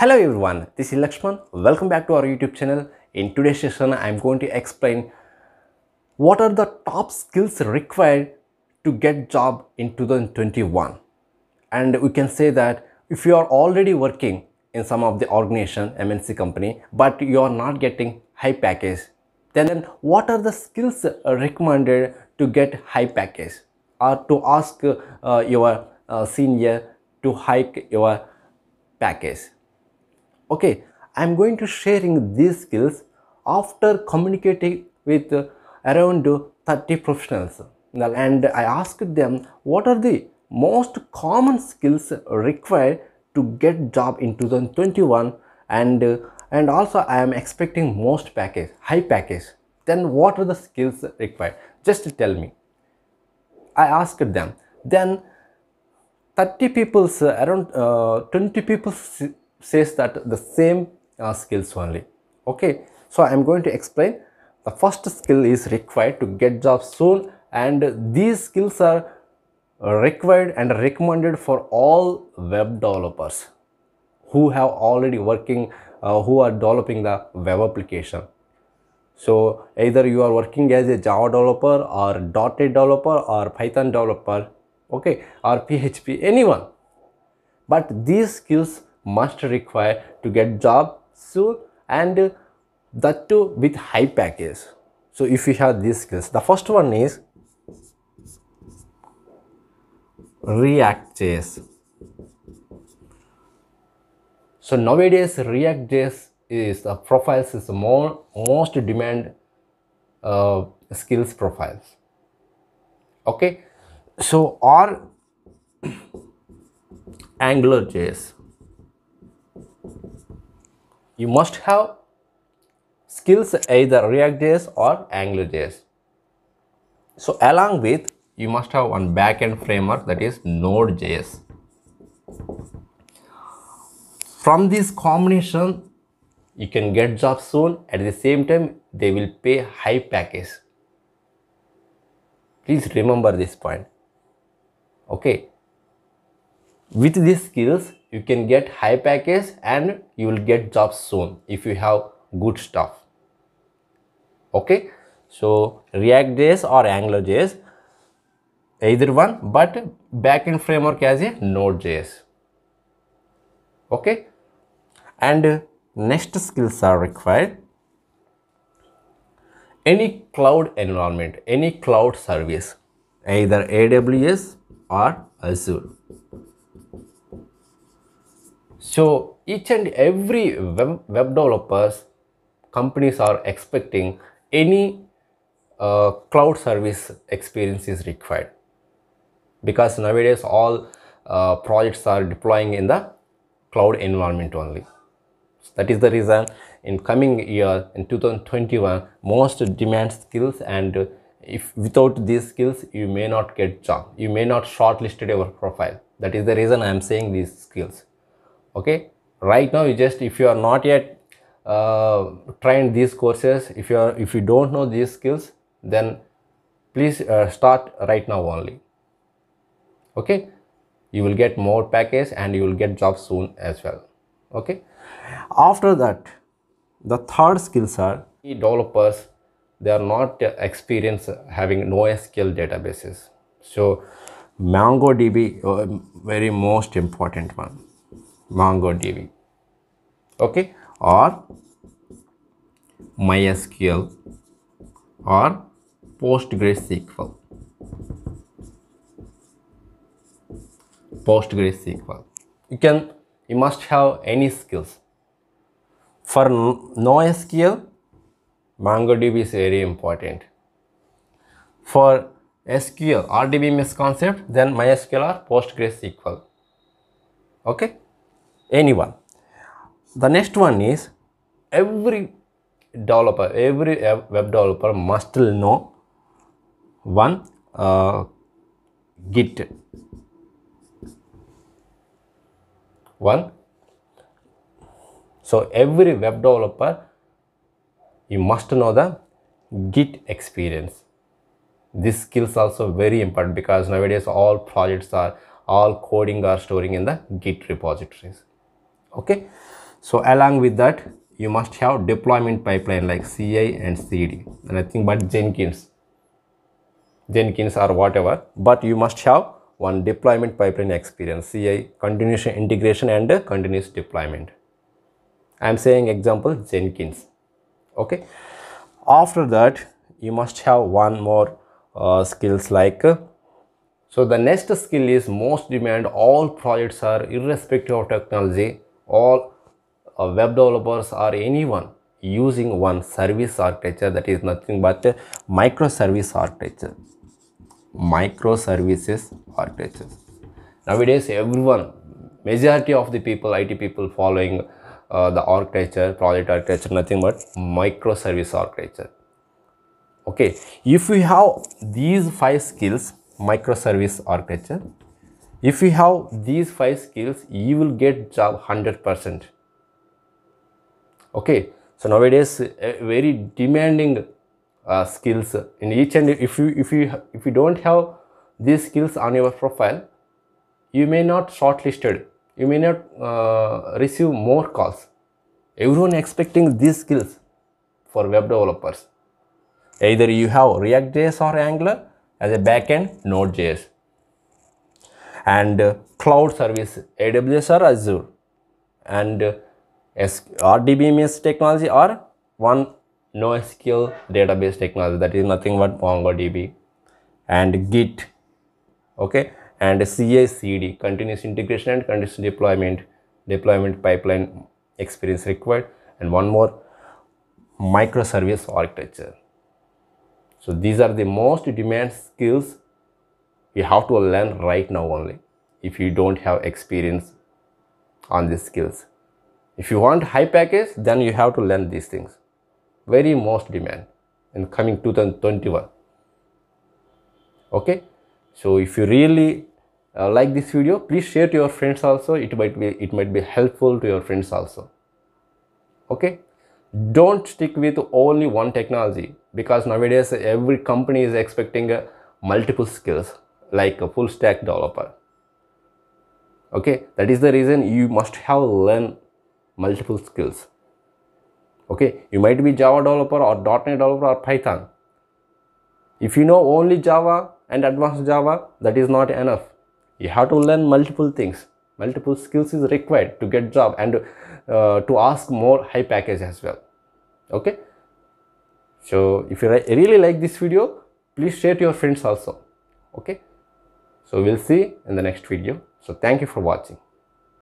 Hello everyone, this is Lakshman. Welcome back to our YouTube channel. In today's session, I am going to explain what are the top skills required to get job in 2021. And we can say that if you are already working in some of the organization, MNC company, but you are not getting high package, then what are the skills recommended to get high package or to ask uh, your uh, senior to hike your package okay i'm going to sharing these skills after communicating with uh, around 30 professionals. And i asked them what are the most common skills required to get job in 2021 and uh, and also i am expecting most package high package. Then what are the skills required? Just tell me. I asked them. Then 30 people around uh, 20 people says that the same uh, skills only. Okay so i'm going to explain. The first skill is required to get job soon and these skills are required and recommended for all web developers who have already working uh, who are developing the web application. So either you are working as a java developer or .NET developer or python developer okay or php anyone. But these skills must require to get job soon and that too with high package. So if you have these skills the first one is react js so nowadays react js is the profiles is more most demand uh, skills profiles. Okay? So or angular.js you must have skills either React.js or AngularJS. So along with you must have one backend framework that is Node.js. From this combination, you can get job soon. At the same time, they will pay high package. Please remember this point. Okay. With these skills, you can get high package and you will get jobs soon if you have good stuff. Okay? So react js or angular js either one but backend framework as a node js. Okay? And next skills are required. Any cloud environment any cloud service either aws or azure so each and every web, web developers companies are expecting any uh, cloud service experience is required. Because nowadays all uh, projects are deploying in the cloud environment only. So that is the reason in coming year in 2021 most demand skills and if without these skills you may not get job. You may not shortlisted your profile. That is the reason i am saying these skills okay? Right now you just if you are not yet uh, trained these courses if you are if you don't know these skills then please uh, start right now only. Okay? You will get more package and you will get job soon as well. Okay? After that the third skills are developers they are not experienced having no NoSQL databases. So MongoDB uh, very most important one MongoDB okay or MySQL or PostgreSQL PostgreSQL you can you must have any skills for NoSQL MongoDB is very important for SQL RDBMS concept then MySQL or PostgreSQL okay anyone. The next one is every developer every web developer must know one uh, git. One. So every web developer you must know the git experience. This skills also very important because nowadays all projects are all coding are storing in the git repositories okay? So along with that you must have deployment pipeline like ci and cd nothing but jenkins. Jenkins or whatever. But you must have one deployment pipeline experience ci continuous integration and continuous deployment. I am saying example jenkins. Okay? After that you must have one more uh, skills like uh, so the next skill is most demand all projects are irrespective of technology all uh, web developers or anyone using one service architecture that is nothing but microservice architecture. Microservices architecture. Nowadays everyone majority of the people it people following uh, the architecture project architecture nothing but microservice architecture. Okay if we have these five skills microservice architecture if you have these five skills you will get job 100 percent. Okay so nowadays uh, very demanding uh, skills in each and if you if you if you don't have these skills on your profile you may not shortlisted. You may not uh, receive more calls. Everyone expecting these skills for web developers. Either you have react.js or angular as a backend node.js and uh, cloud service aws or azure? And uh, RDBMS technology or one NoSQL database technology? That is nothing but MongoDB and Git. Okay? And CI CD continuous integration and continuous deployment deployment pipeline experience required. And one more microservice architecture. So these are the most demand skills you have to learn right now only if you don't have experience on these skills if you want high package, then you have to learn these things. Very most demand in coming 2021. Okay. So if you really uh, like this video, please share to your friends also. It might be it might be helpful to your friends also. Okay. Don't stick with only one technology because nowadays every company is expecting uh, multiple skills like a full stack developer. Okay, that is the reason you must have learn multiple skills. Okay? You might be java developer or .NET developer or python. If you know only java and advanced java that is not enough. You have to learn multiple things. Multiple skills is required to get job and uh, to ask more high package as well. Okay? So if you really like this video please share to your friends also. Okay so we'll see in the next video. So thank you for watching